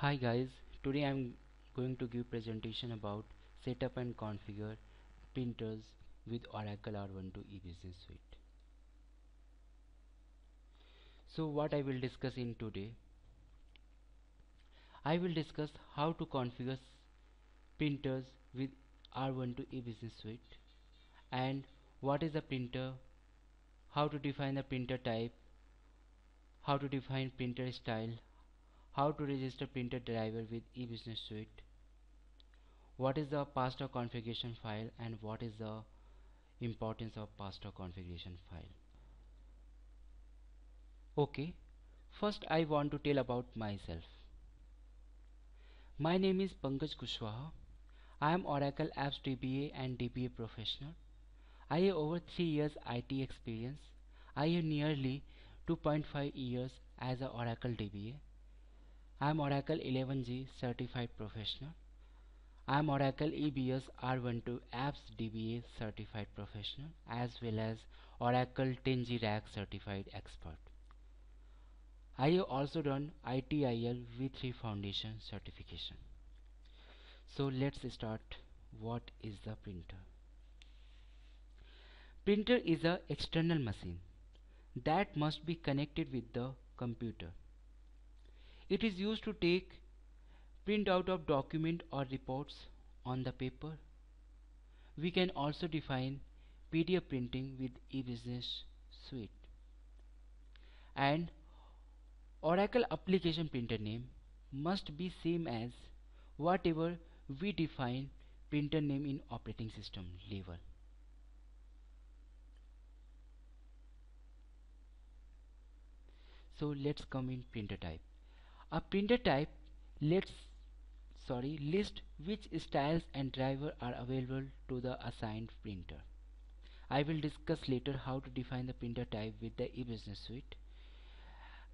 Hi guys, today I'm going to give presentation about setup and configure printers with Oracle R12 e-business suite. So what I will discuss in today, I will discuss how to configure printers with R12 e-business suite and what is a printer, how to define the printer type, how to define printer style, how to register printer driver with eBusiness Suite, what is the pasta configuration file and what is the importance of pasta configuration file. Okay, first I want to tell about myself. My name is Pankaj Kushwaha. I am Oracle Apps DBA and DBA professional. I have over 3 years IT experience. I have nearly 2.5 years as a Oracle DBA. I am Oracle 11g certified professional. I am Oracle EBS R12 Apps DBA certified professional as well as Oracle 10g RAC certified expert. I have also done ITIL V3 Foundation certification. So let's start. What is the printer? Printer is a external machine that must be connected with the computer. It is used to take print out of document or reports on the paper. We can also define PDF printing with eBusiness Suite. And Oracle application printer name must be same as whatever we define printer name in operating system level. So let's come in printer type a printer type let's sorry list which styles and driver are available to the assigned printer. I will discuss later how to define the printer type with the eBusiness suite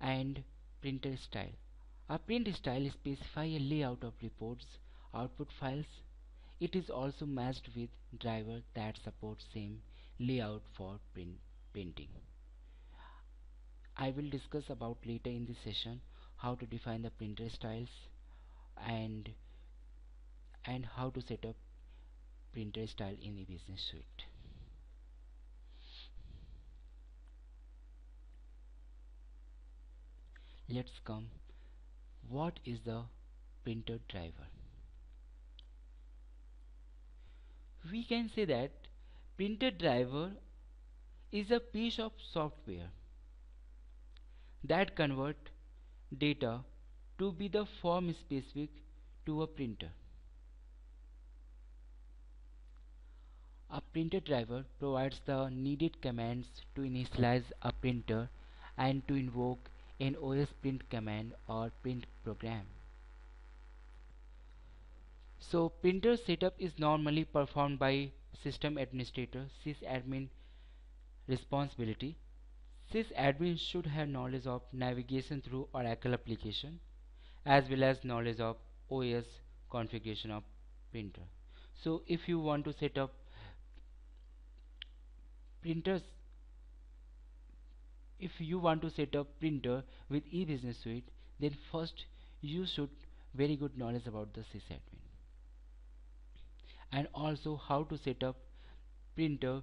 and printer style. A print style specify a layout of reports, output files. It is also matched with driver that supports same layout for print printing. I will discuss about later in this session how to define the printer styles and and how to set up printer style in the business suite. Let's come. What is the printer driver? We can say that printer driver is a piece of software that convert data to be the form specific to a printer. A printer driver provides the needed commands to initialize a printer and to invoke an OS print command or print program. So printer setup is normally performed by system administrator sysadmin responsibility Sysadmin should have knowledge of navigation through Oracle application as well as knowledge of OS configuration of printer. So if you want to set up printers if you want to set up printer with e-business suite then first you should very good knowledge about the sysadmin and also how to set up printer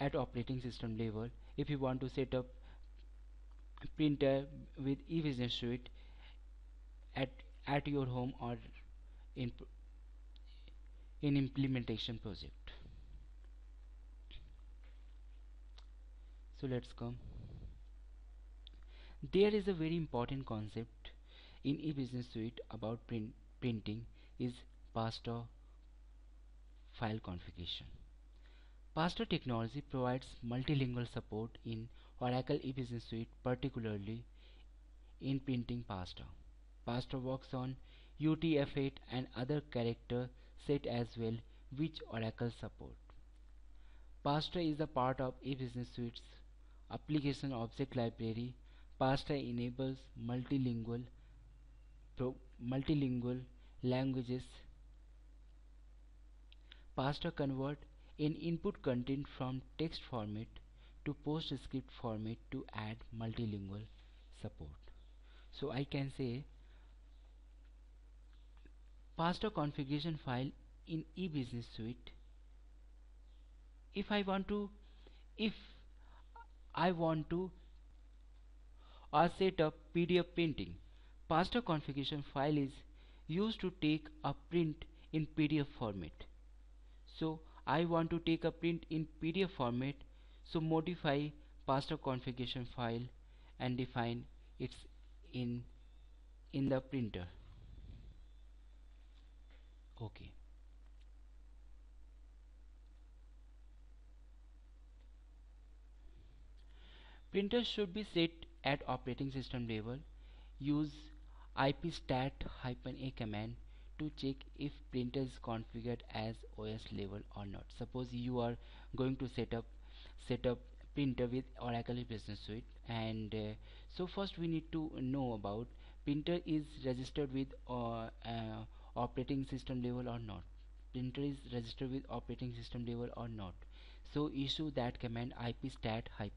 at operating system level if you want to set up printer with eBusiness Suite at at your home or in in implementation project. So let's come. There is a very important concept in eBusiness Suite about print printing is pasta file configuration Pasta technology provides multilingual support in Oracle eBusiness Suite, particularly in printing Pasta. Pasta works on UTF-8 and other character set as well, which Oracle support. Pasta is a part of eBusiness Suite's application object library. Pasta enables multilingual multilingual languages. Pasta convert in input content from text format to PostScript format to add multilingual support. So I can say pasta configuration file in eBusiness Suite if I want to if I want to or set up PDF printing pasta configuration file is used to take a print in PDF format so I want to take a print in PDF format so modify pasta configuration file and define its in in the printer. Okay. Printers should be set at operating system level. Use lpstat-a command to check if printer is configured as OS level or not. Suppose you are going to set up set up printer with Oracle Business Suite and uh, so first we need to know about printer is registered with uh, uh, operating system level or not. Printer is registered with operating system level or not. So issue that command lpstat-a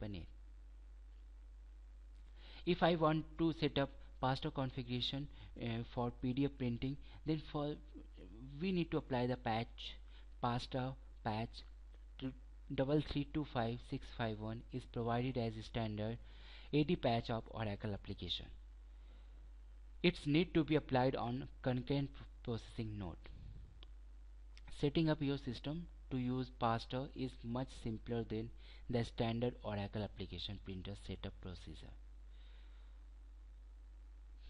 if I want to set up pasta configuration uh, for PDF printing then for we need to apply the patch pasta patch double three two five six five one is provided as a standard AD patch of Oracle application. It's need to be applied on concurrent processing node. Setting up your system to use pasta is much simpler than the standard Oracle application printer setup procedure.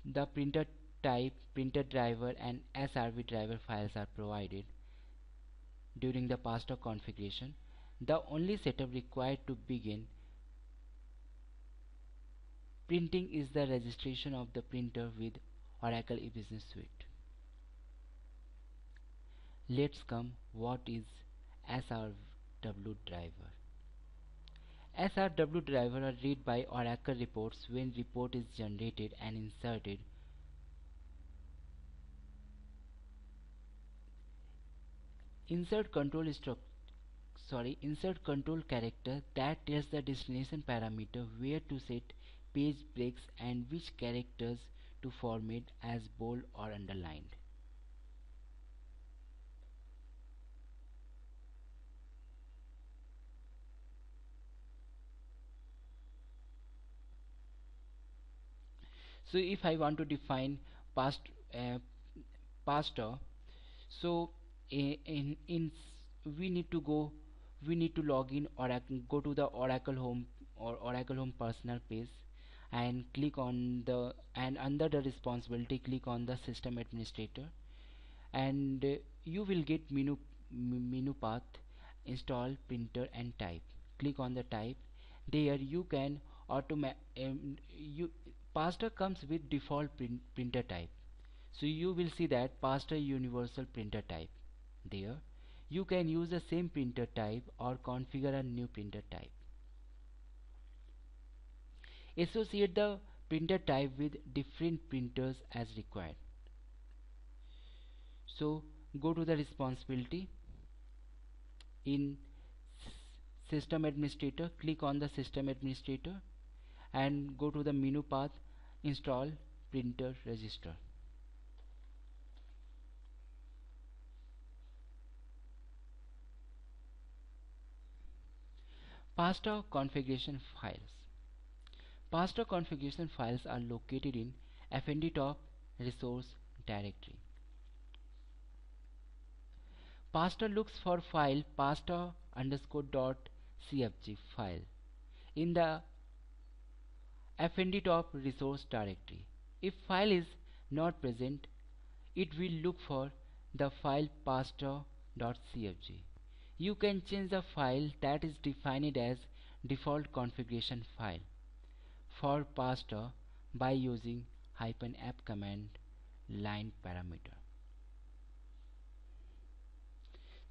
The printer type, printer driver and SRW driver files are provided during the pasta configuration. The only setup required to begin printing is the registration of the printer with Oracle eBusiness Suite. Let's come what is SRW driver. SRW driver are read by Oracle reports when report is generated and inserted. Insert control sorry insert control character that tells the destination parameter where to set page breaks and which characters to format as bold or underlined so if I want to define past uh, pasta so in in we need to go we need to log in or go to the Oracle home or Oracle home personal page and click on the and under the responsibility click on the system administrator and uh, you will get menu menu path install printer and type. Click on the type. There you can automate um, you pasta comes with default print printer type. So you will see that pasta universal printer type there. You can use the same printer type or configure a new printer type. Associate the printer type with different printers as required. So go to the responsibility. In system administrator click on the system administrator and go to the menu path install printer register. Pasta configuration files. Pasta configuration files are located in fnd top resource directory. Pasta looks for file pasta underscore dot cfg file. In the fnd top resource directory. If file is not present, it will look for the file pasta.cfg. You can change the file that is defined as default configuration file for pasta by using hyphen f command line parameter.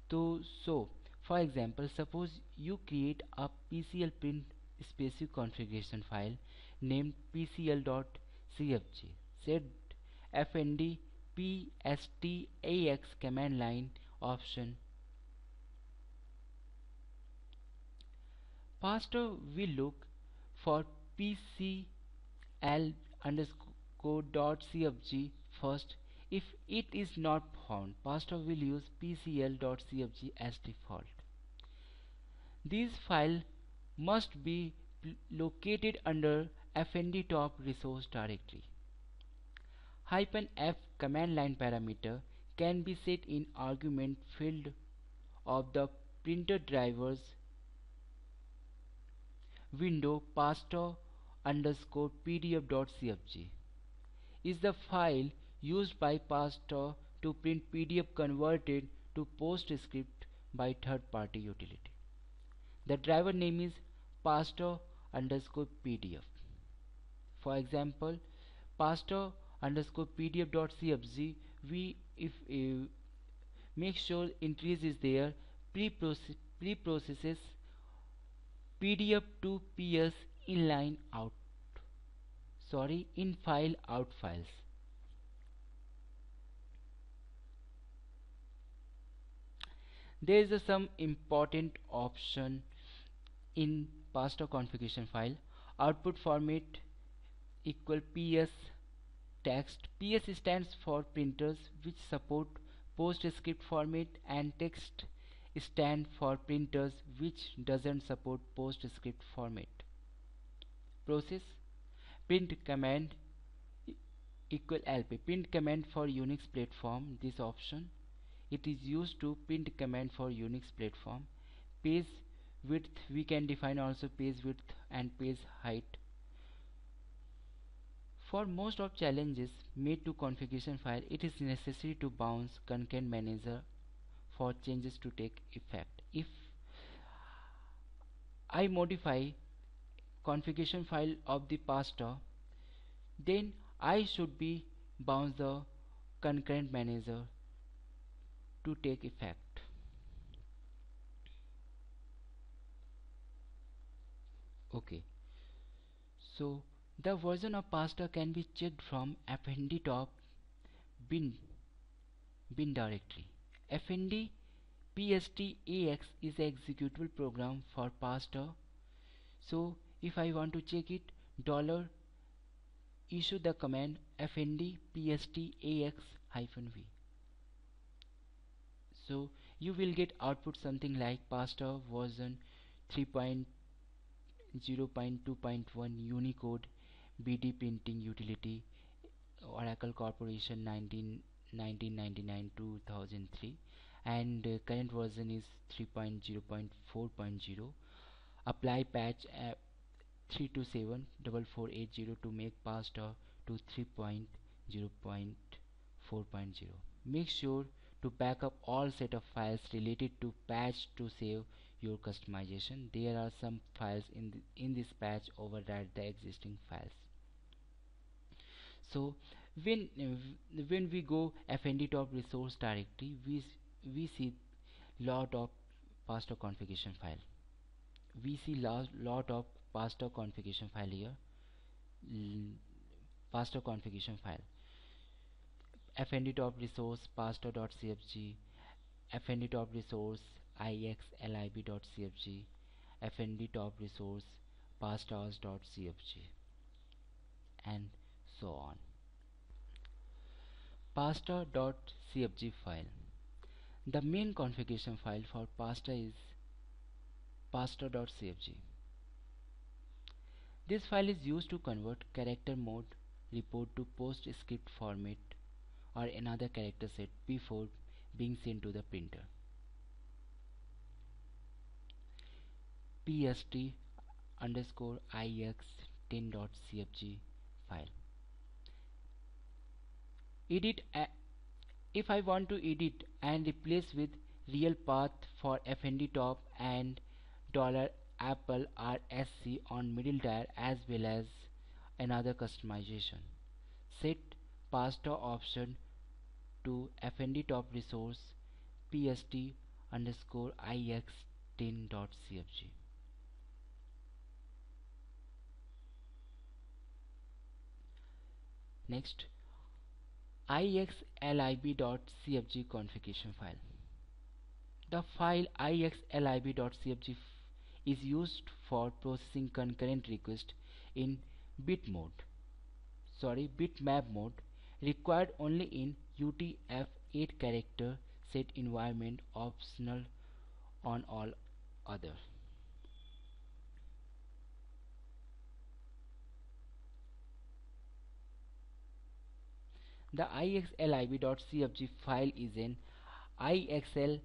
So, so for example, suppose you create a PCL print specific configuration file named pcl.cfg set fnd pstax command line option. Pasta will look for pcl underscore dot cfg first. If it is not found, pasta will use pcl.cfg as default. This file must be located under fnd top resource directory. Hyphen f command line parameter can be set in argument field of the printer drivers window pasta underscore pdf.cfg is the file used by pasta to print pdf converted to PostScript by third-party utility. The driver name is pasta underscore pdf. For example, pasta underscore pdf.cfg we if uh, make sure entries is there pre-process pre-processes pdf to ps inline out sorry in file out files. There is a some important option in pasta configuration file. Output format equal ps text. Ps stands for printers which support PostScript format and text stand for printers which doesn't support PostScript format. Process. Print command equal lp print command for unix platform this option. It is used to print command for unix platform. Page width we can define also page width and page height for most of challenges made to configuration file it is necessary to bounce concurrent manager for changes to take effect if I modify configuration file of the pasta then I should be bounce the concurrent manager to take effect. Okay, so the version of pasta can be checked from fnd top bin bin directory. fnd pstax is the executable program for pasta. So if I want to check it, dollar issue the command fnd pstax hyphen v so you will get output something like pasta version 3.0.2.1 unicode bd printing utility oracle corporation 19 1999 2003 and uh, current version is 3.0.4.0 apply patch uh, 3274480 to make pasta to 3.0.4.0 make sure to back up all set of files related to patch to save your customization. There are some files in the, in this patch override the existing files so when uh, when we go fnd top resource directory we we see lot of pasta configuration file. We see lot, lot of pasta configuration file here. Pasta configuration file. Fnd top resource pasta.cfg fnd top resource ixlib.cfg fnd top resource pastas.cfg and so on pasta.cfg file the main configuration file for pasta is pasta.cfg this file is used to convert character mode report to PostScript format or another character set before being sent to the printer. pst underscore ix10.cfg file. Edit if I want to edit and replace with real path for fnd top and dollar apple rsc on middle tier as well as another customization. Set pasta option to fnd top resource pst underscore ix10.cfg next ixlib.cfg configuration file the file ixlib.cfg is used for processing concurrent request in bit mode sorry bitmap mode required only in UTF-8 character set environment optional on all other. The ixlib.cfg file is an IXL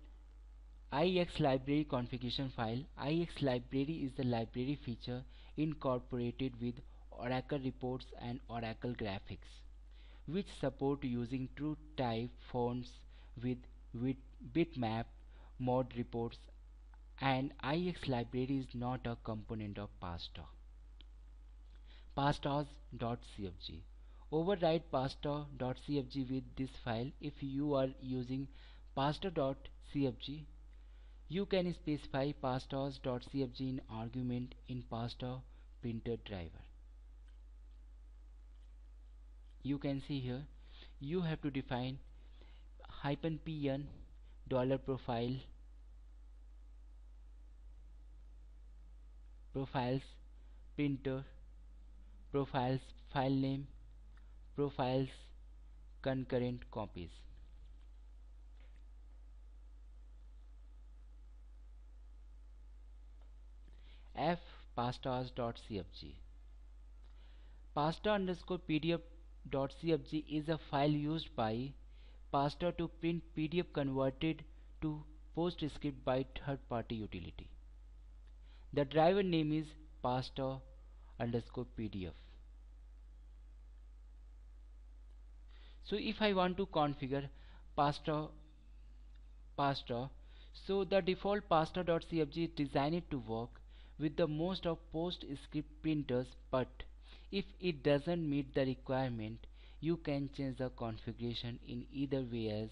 IX library configuration file. IX library is the library feature incorporated with Oracle reports and Oracle graphics which support using true type fonts with, with bitmap mod reports and IX library is not a component of Pasta. Pastas.cfg Override pasta.cfg with this file. If you are using pasta.cfg you can specify pastas.cfg in argument in pasta printer driver. You can see here you have to define hyphen pn dollar profile profiles printer profiles file name profiles concurrent copies f pastas.cfg pasta underscore is a file used by pasta to print pdf converted to PostScript by third-party utility. The driver name is pasta underscore pdf. So if I want to configure pasta pasta so the default pasta.cfg is designed to work with the most of PostScript printers but if it doesn't meet the requirement you can change the configuration in either way as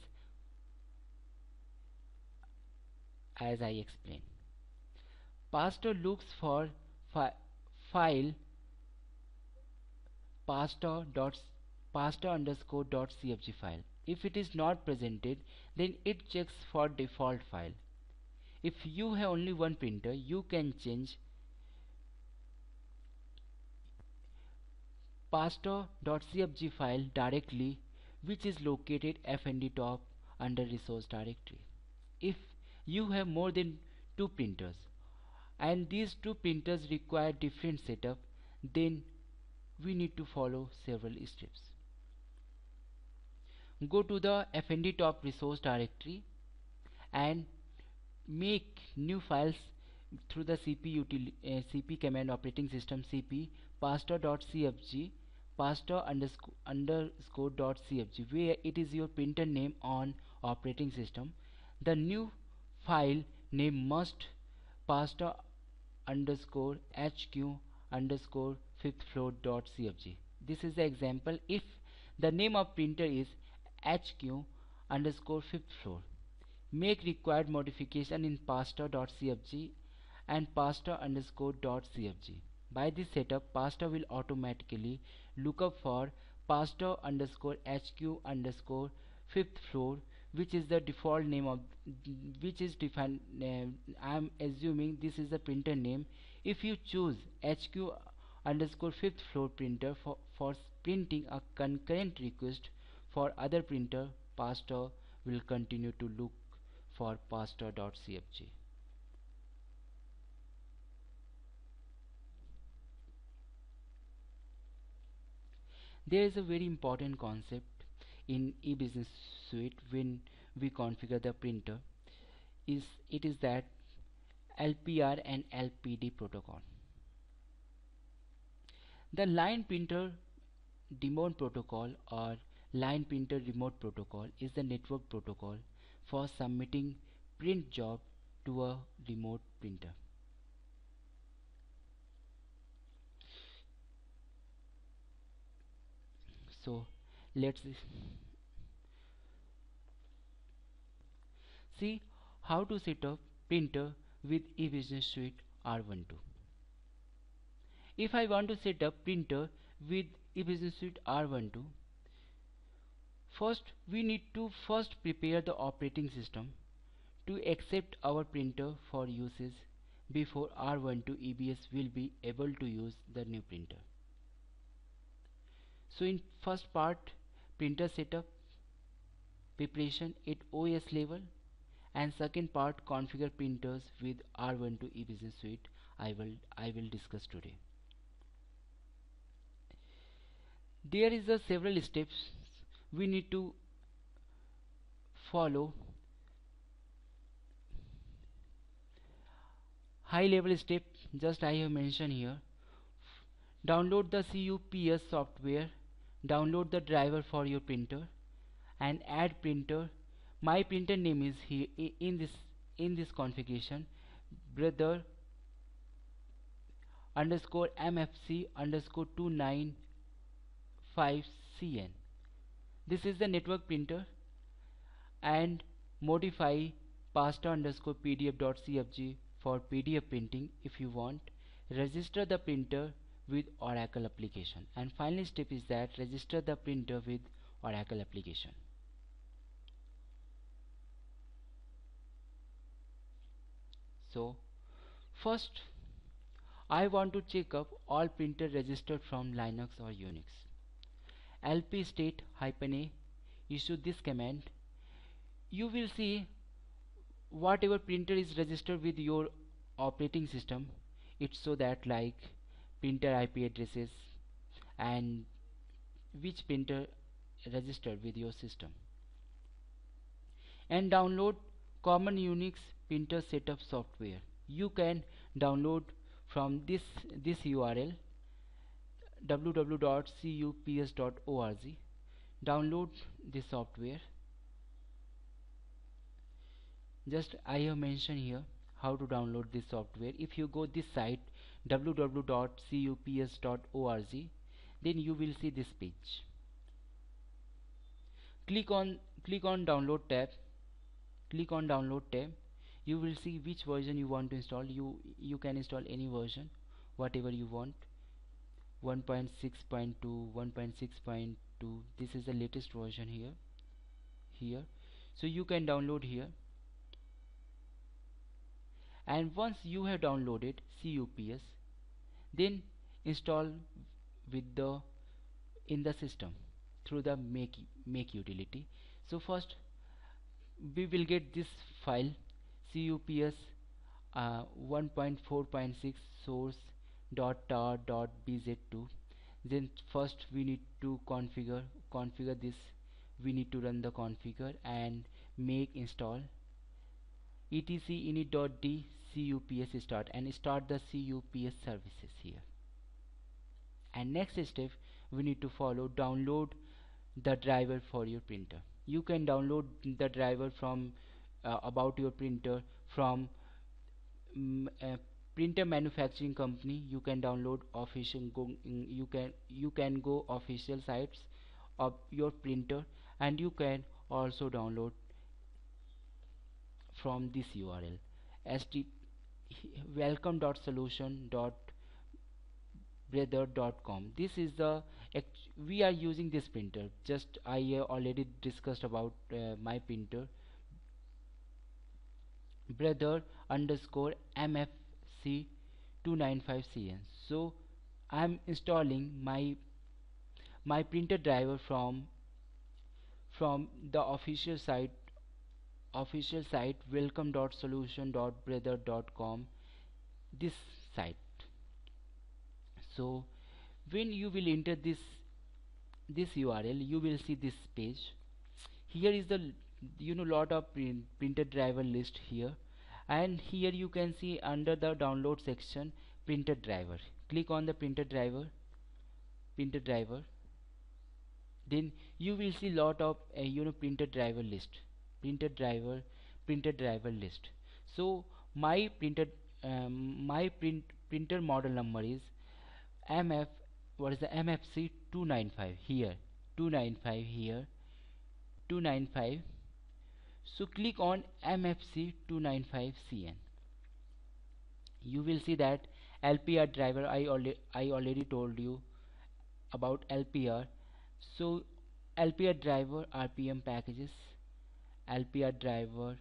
as I explained. Pasta looks for fi file pasta.cfg pasta underscore dot cfg file. If it is not presented, then it checks for default file. If you have only one printer, you can change pasta.cfg file directly which is located fnd top under resource directory. If you have more than two printers and these two printers require different setup then we need to follow several steps go to the fnd top resource directory and make new files through the cp util uh, cp command operating system cp pasta.cfg pasta underscore underscore dot cfg where it is your printer name on operating system. The new file name must pasta underscore hq underscore fifth floor dot cfg. This is the example. If the name of printer is HQ underscore fifth floor. Make required modification in pasta.cfg and pasta underscore cfg. By this setup, pasta will automatically look up for pasta underscore HQ underscore fifth floor which is the default name of which is defined uh, I am assuming this is the printer name if you choose HQ underscore fifth floor printer for, for printing a concurrent request for other printer, pasta will continue to look for pasta.cfg. There is a very important concept in e-business suite when we configure the printer is it is that LPR and LPD protocol. The line printer daemon protocol or Line Printer Remote Protocol is the network protocol for submitting print job to a remote printer. So let's see how to set up printer with eBusiness Suite R12. If I want to set up printer with eBusiness Suite R12 First, we need to first prepare the operating system to accept our printer for usage before R12 EBS will be able to use the new printer. So in first part, printer setup preparation at OS level and second part configure printers with R12 eBusiness Suite I will I will discuss today. There is a several steps we need to follow high level step just I have mentioned here. Download the CUPS software download the driver for your printer and add printer. My printer name is here in this in this configuration brother underscore mfc underscore 295cn this is the network printer and modify pasta underscore pdf.cfg for pdf printing if you want. Register the printer with oracle application. And final step is that register the printer with oracle application. So first I want to check up all printer registered from Linux or Unix. Lp state hyphen a issue this command. You will see whatever printer is registered with your operating system. It's so that like printer IP addresses and which printer registered with your system. And download common Unix printer setup software. You can download from this this URL www.cups.org download this software. Just I have mentioned here how to download this software. If you go this site www.cups.org then you will see this page. Click on click on download tab. Click on download tab. You will see which version you want to install. You you can install any version whatever you want 1.6.2 1.6.2 this is the latest version here. Here. So you can download here. And once you have downloaded CUPS then install with the in the system through the make make utility. So first we will get this file CUPS uh, 1.4.6 source dot tar dot bz2 then first we need to configure configure this. We need to run the configure and make install. etc init.d cups start and start the cups services here. And next step we need to follow download the driver for your printer. You can download the driver from uh, about your printer from um, printer manufacturing company you can download official go you can you can go official sites of your printer and you can also download from this url st welcome.solution.brother.com this is the we are using this printer. Just I uh, already discussed about uh, my printer. Brother underscore mfc 295cn so I'm installing my my printer driver from from the official site official site welcome.solution.brother.com this site. So when you will enter this this URL you will see this page. Here is the you know lot of print, printer driver list here and here you can see under the download section printer driver. Click on the printer driver printer driver. Then you will see lot of uh, you know printer driver list. Printer driver printer driver list. So my printer um, my print printer model number is mf what is the mfc 295 here. 295 here. 295 so click on MFC 295CN. You will see that LPR driver I already I already told you about LPR. So LPR driver RPM packages, LPR driver,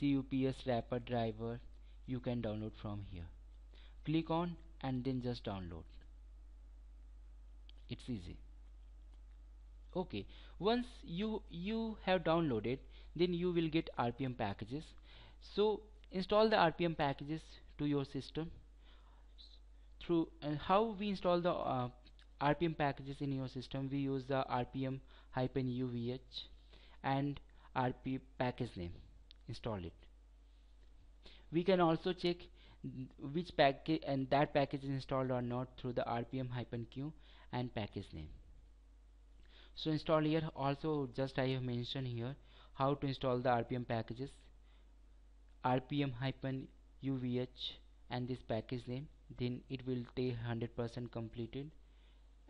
CUPS wrapper driver you can download from here. Click on and then just download. It's easy. okay once you you have downloaded then you will get rpm packages. So install the rpm packages to your system. Through and how we install the uh, rpm packages in your system we use the rpm hyphen uvh and rp package name. Install it. We can also check which package and that package is installed or not through the rpm hyphen q and package name. So install here. Also just I have mentioned here how to install the rpm packages. Rpm hyphen uvh and this package name then it will take 100% completed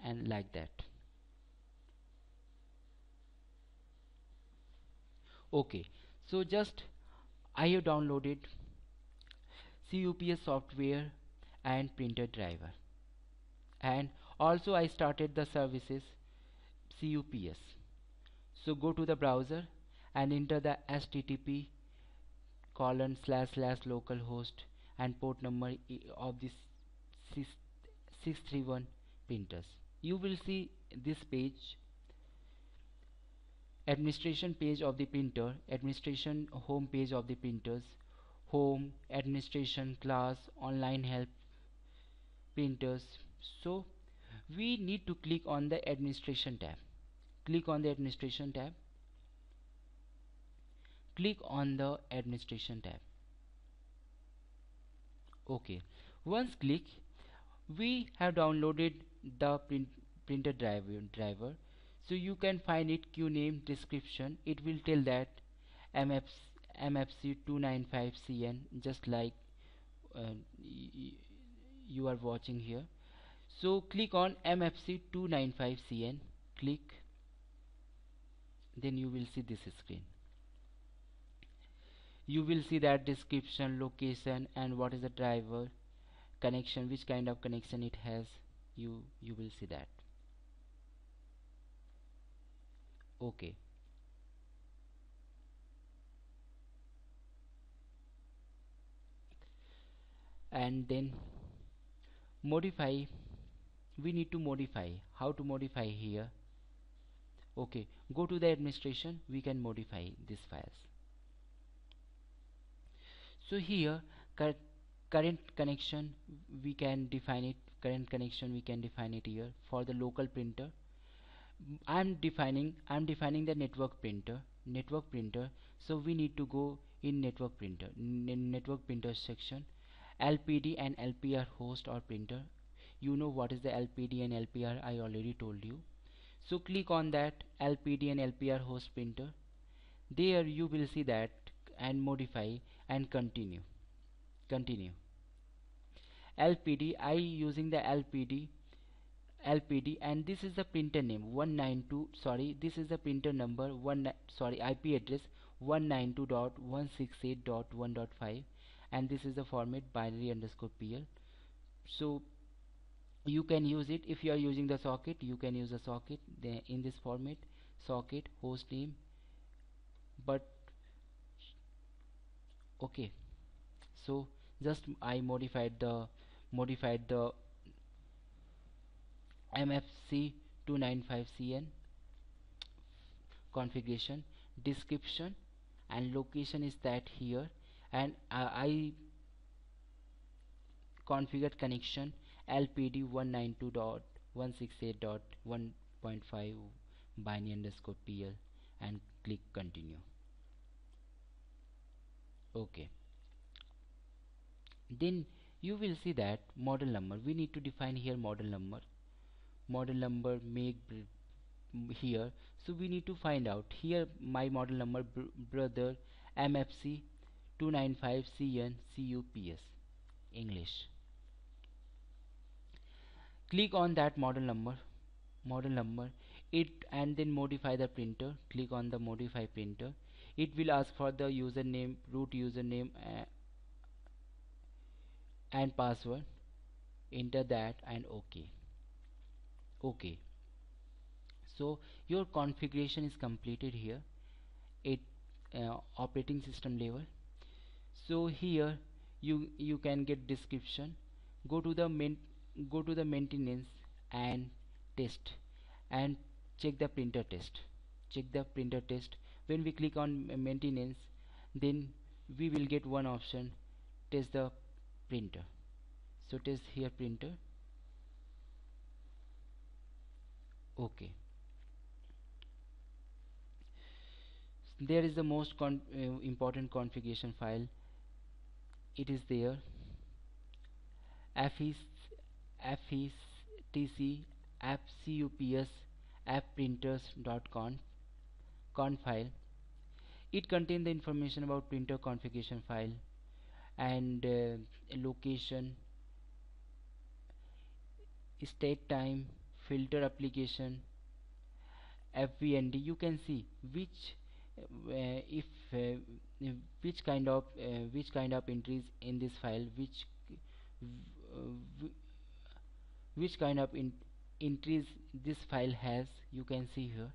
and like that. Okay so just I have downloaded CUPS software and printer driver. And also I started the services CUPS so go to the browser and enter the http colon slash slash localhost and port number of this 631 printers. You will see this page administration page of the printer administration home page of the printers home administration class online help printers. So we need to click on the administration tab. Click on the administration tab click on the administration tab. Okay. Once click we have downloaded the print, printer driver driver. So you can find it qname description. It will tell that MF, mfc 295cn just like uh, you are watching here. So click on mfc 295cn click. Then you will see this screen you will see that description location and what is the driver connection which kind of connection it has. You you will see that. Okay. And then modify. We need to modify. How to modify here? Okay. Go to the administration. We can modify these files so here cur current connection we can define it current connection we can define it here for the local printer. I'm defining I'm defining the network printer network printer. So we need to go in network printer in network printer section LPD and LPR host or printer. You know what is the LPD and LPR I already told you. So click on that LPD and LPR host printer. There you will see that and modify and continue. Continue. LPD I using the LPD LPD and this is the printer name 192 sorry this is the printer number one sorry IP address 192.168.1.5 and this is the format binary underscore PL so you can use it. If you are using the socket you can use the socket in this format socket host name but okay. So just I modified the modified the MFC 295CN configuration description and location is that here. And uh, I configured connection LPD 192.168.1.5 binary underscore PL and click continue okay. Then you will see that model number. We need to define here model number. Model number make here. So we need to find out here my model number br brother MFC 295 CN CUPS English. Click on that model number model number it and then modify the printer. Click on the modify printer it will ask for the username root username uh, and password. Enter that and ok. Okay so your configuration is completed here it uh, operating system level. So here you you can get description. Go to the main go to the maintenance and test and check the printer test. Check the printer test when we click on maintenance then we will get one option. Test the printer. So test here printer. Okay there is the most con uh, important configuration file. It is there. Fis fistc appcups appprinters.conf con file. It contains the information about printer configuration file and uh, location state time filter application fvnd you can see which uh, if uh, which kind of uh, which kind of entries in this file which uh, which kind of entries this file has. You can see here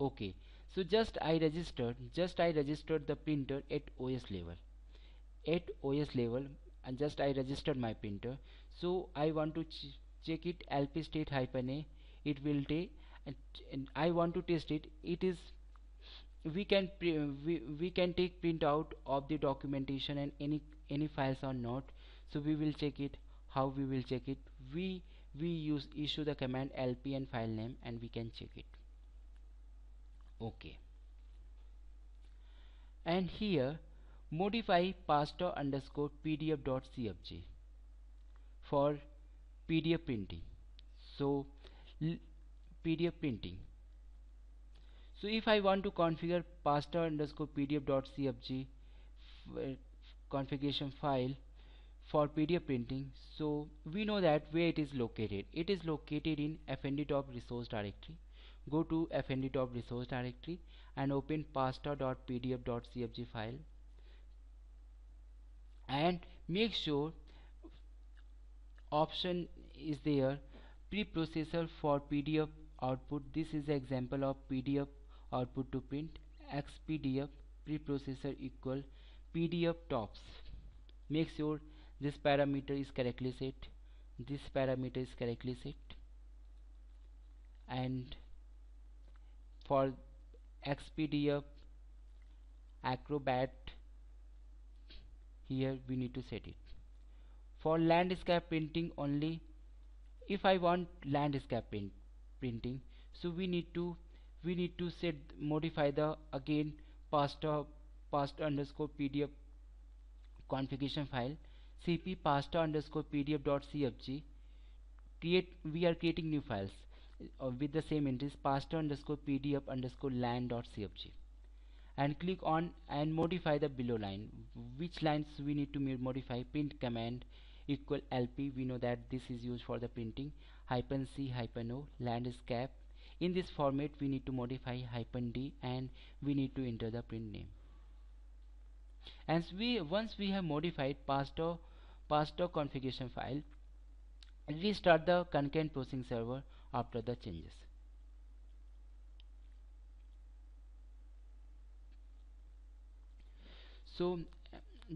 okay. So just I registered just I registered the printer at OS level. At OS level and just I registered my printer. So I want to ch check it lpstat hyphen a. It will take and, and I want to test it. It is we can we, we can take print out of the documentation and any any files or not. So we will check it. How we will check it? We we use issue the command lp and file name and we can check it okay. And here modify pasta underscore pdf dot cfg for pdf printing. So pdf printing. So if I want to configure pasta underscore pdf dot cfg uh, configuration file for PDF printing so we know that where it is located. It is located in fnd top resource directory go to fnd top resource directory and open pasta.pdf.cfg file. And make sure option is there preprocessor for pdf output. This is example of pdf output to print. Xpdf preprocessor equal pdf tops. Make sure this parameter is correctly set. This parameter is correctly set. And for xpdf acrobat. Here we need to set it. For landscape printing only. If I want landscape print printing so we need to we need to set modify the again pasta pasta underscore pdf configuration file cp pasta underscore pdf dot cfg create we are creating new files uh, with the same entries pasta underscore pdf underscore land dot cfg and click on and modify the below line. Which lines we need to modify? Print command equal lp we know that this is used for the printing. Hyphen c hyphen o landscape in this format we need to modify hyphen d and we need to enter the print name. And we once we have modified pasta pasta configuration file restart the concurrent processing server after the changes. So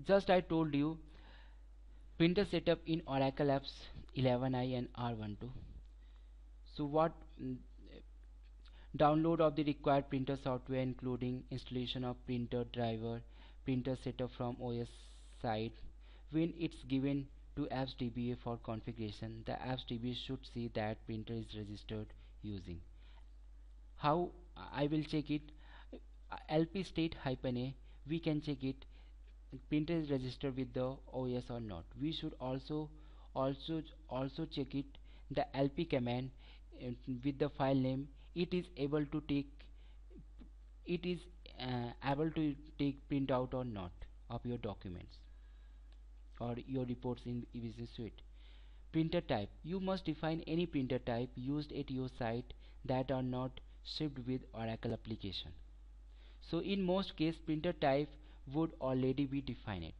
just I told you printer setup in Oracle apps 11i and R12 so what mm, download of the required printer software including installation of printer driver printer setup from OS side when it's given to apps DBA for configuration. The apps DBA should see that printer is registered using. How I will check it. lpstat hyphen a we can check it. Printer is registered with the OS or not. We should also also also check it. The lp command uh, with the file name it is able to take it is uh, able to take print out or not of your documents or your reports in business suite. Printer type. You must define any printer type used at your site that are not shipped with oracle application. So in most case printer type would already be defined.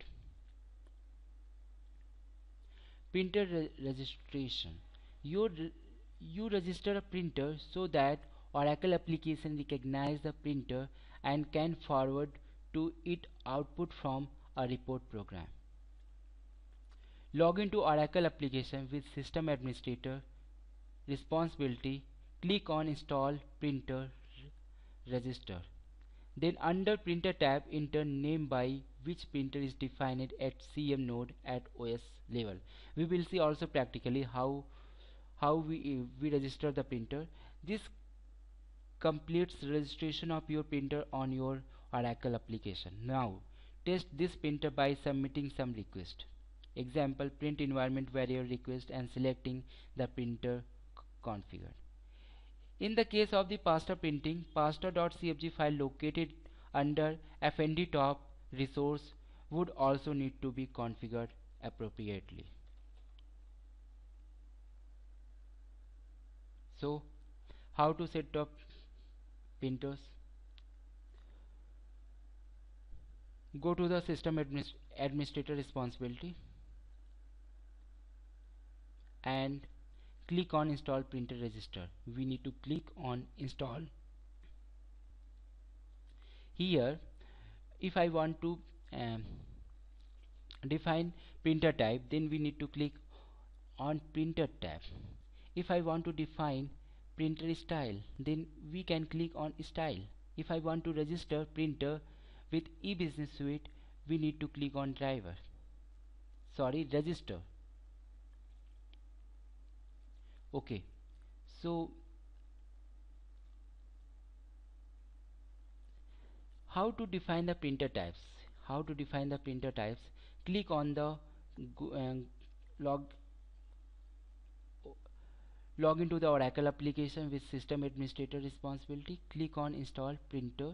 Printer re registration. You re you register a printer so that Oracle application recognize the printer and can forward to it output from a report program. Log into Oracle application with system administrator responsibility click on install printer register. Then under printer tab enter name by which printer is defined at CM node at OS level. We will see also practically how how we we register the printer. This completes registration of your printer on your Oracle application. Now test this printer by submitting some request example print environment variable request and selecting the printer configured in the case of the pasta printing pasta.cfg file located under fnd top resource would also need to be configured appropriately. So how to set up printers? Go to the system administ administrator responsibility and click on install printer register. We need to click on install. Here if I want to um, define printer type then we need to click on printer tab. If I want to define printer style then we can click on style. If I want to register printer with e-business suite we need to click on driver. Sorry register okay. So how to define the printer types? How to define the printer types? Click on the uh, log log into the Oracle application with system administrator responsibility. Click on install printer.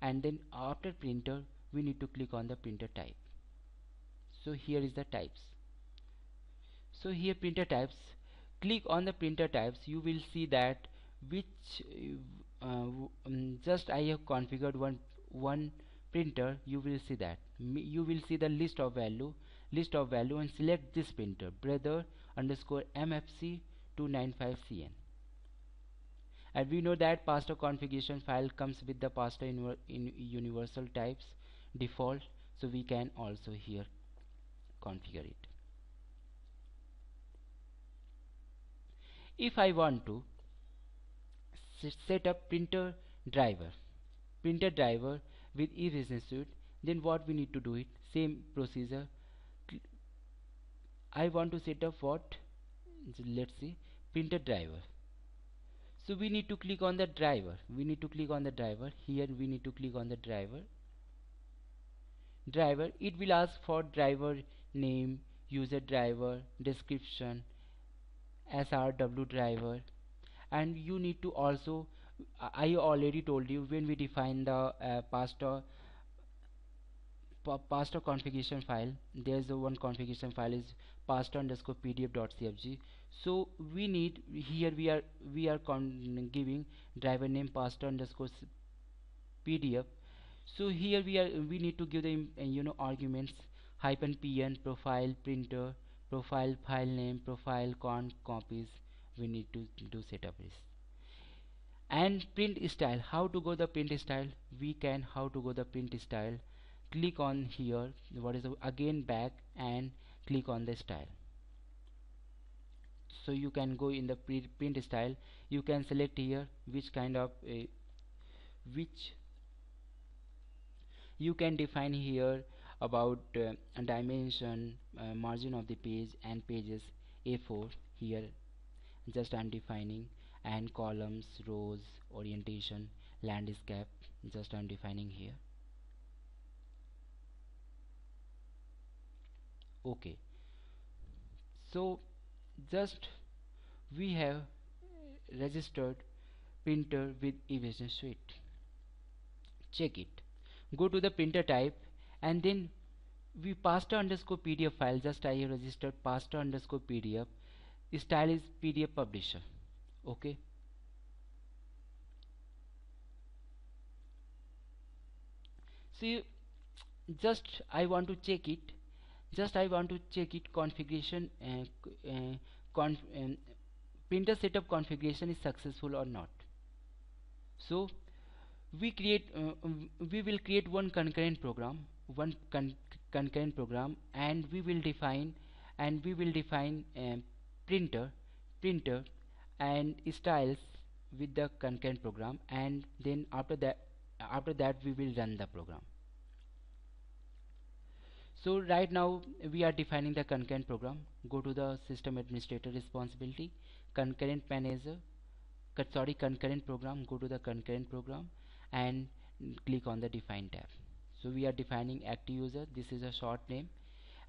And then after printer we need to click on the printer type. So here is the types. So here printer types click on the printer types you will see that which uh, um, just I have configured one one printer you will see that. You will see the list of value list of value and select this printer brother underscore mfc 295cn and we know that pasta configuration file comes with the pasta in universal types default so we can also here configure it if I want to set up printer driver printer driver with e-business suite then what we need to do it? Same procedure. I want to set up what? Let's see printer driver. So we need to click on the driver. We need to click on the driver. Here we need to click on the driver. Driver it will ask for driver name user driver description srw driver. And you need to also I already told you when we define the uh, pasta configuration file there's the one configuration file is pasta underscore pdf.cfg so we need here we are we are giving driver name pasta underscore pdf so here we are we need to give the you know arguments hyphen pn profile printer profile file name profile con copies we need to do setup this. And print style how to go the print style? We can how to go the print style? Click on here what is the, again back and click on the style. So you can go in the print style. You can select here which kind of uh, which you can define here about uh, dimension uh, margin of the page and pages a4 here just I'm defining and columns rows orientation landscape just I'm defining here. Okay. So just we have registered printer with e-business suite. Check it. Go to the printer type and then we pasta underscore pdf file. Just I have registered pasta underscore pdf The style is pdf publisher. Okay? See just I want to check it. Just I want to check it. Configuration uh, uh, conf um, printer setup configuration is successful or not. So we create uh, we will create one concurrent program one con concurrent program and we will define and we will define um, printer printer and styles with the concurrent program and then after that after that we will run the program. So right now we are defining the concurrent program. Go to the system administrator responsibility concurrent manager sorry concurrent program. Go to the concurrent program and click on the define tab so we are defining active user. This is a short name.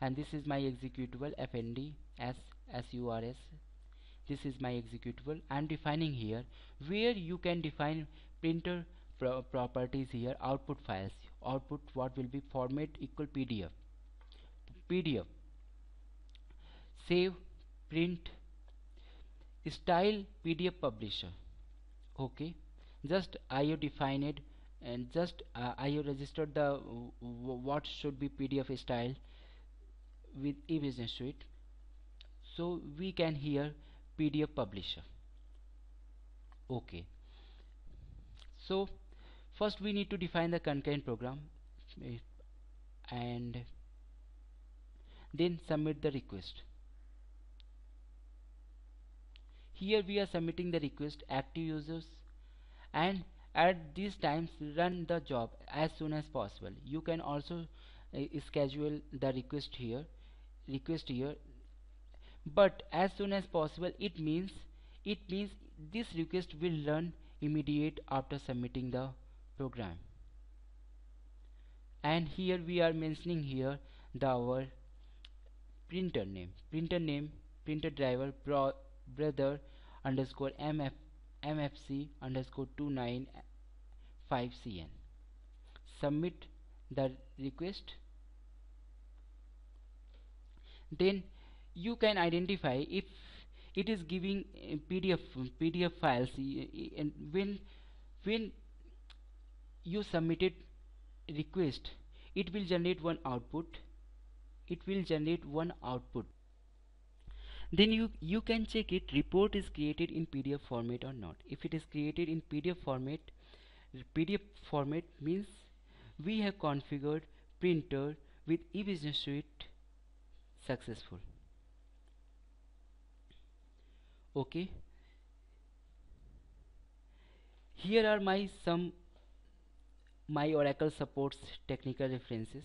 And this is my executable fnd as surs this is my executable. I'm defining here where you can define printer pro properties here output files. Output what will be format equal PDF PDF save print style PDF publisher. Okay. Just IO define it and just uh, IO registered the what should be PDF style with e-business suite so we can here PDF publisher. Okay. So first we need to define the concurrent program and then submit the request. Here we are submitting the request active users and at these times run the job as soon as possible. You can also uh, schedule the request here request here. But as soon as possible it means it means this request will run immediate after submitting the program. And here we are mentioning here the our printer name printer name printer driver bro brother underscore mf mfc underscore 295cn submit the request. Then you can identify if it is giving uh, PDF PDF files and when when you submitted request it will generate one output. It will generate one output then you you can check it report is created in PDF format or not. If it is created in PDF format PDF format means we have configured printer with e-business suite successful. Okay. Here are my some my oracle supports technical references.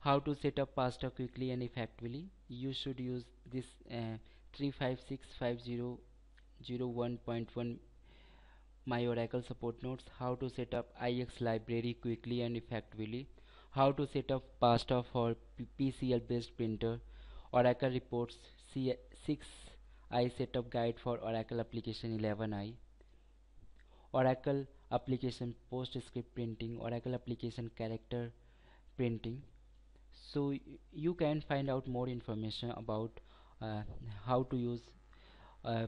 How to set up pasta quickly and effectively you should use this uh, 3565001.1 my oracle support notes how to set up ix library quickly and effectively how to set up pasta for pcl based printer oracle reports C 6 I setup guide for Oracle application 11i Oracle application PostScript printing Oracle application character printing so you can find out more information about uh, how to use uh,